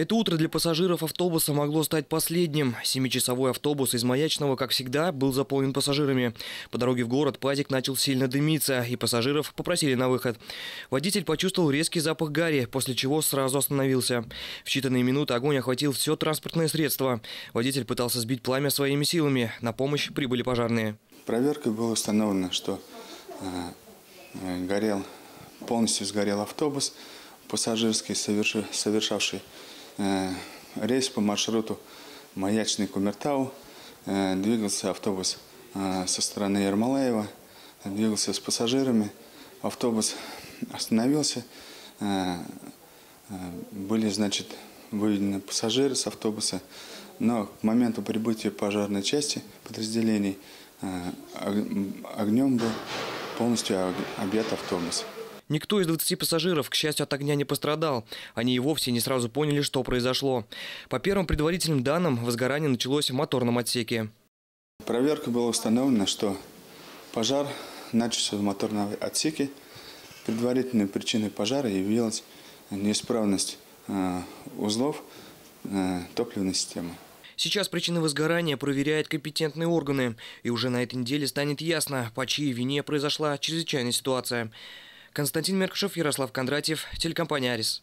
Это утро для пассажиров автобуса могло стать последним. Семичасовой автобус из Маячного, как всегда, был заполнен пассажирами. По дороге в город пазик начал сильно дымиться, и пассажиров попросили на выход. Водитель почувствовал резкий запах гари, после чего сразу остановился. В считанные минуты огонь охватил все транспортное средство. Водитель пытался сбить пламя своими силами. На помощь прибыли пожарные. Проверкой было установлено, что э, горел, полностью сгорел автобус пассажирский, соверши- совершавший рейс по маршруту Маячный Кумертау. Двигался автобус со стороны Ермолаева, двигался с пассажирами. Автобус остановился. Э, э, были, значит, выведены пассажиры с автобуса. Но к моменту прибытия пожарной части подразделений э, ог- огнем был полностью объят автобус. Никто из 20 пассажиров, к счастью, от огня не пострадал. Они и вовсе не сразу поняли, что произошло. По первым предварительным данным, возгорание началось в моторном отсеке. Проверкой было установлено, что пожар начался в моторном отсеке. Предварительной причиной пожара явилась неисправность э, узлов э, топливной системы. Сейчас причины возгорания проверяют компетентные органы. И уже на этой неделе станет ясно, по чьей вине произошла чрезвычайная ситуация. Константин Меркшев, Ярослав Кондратьев, телекомпания «Арис».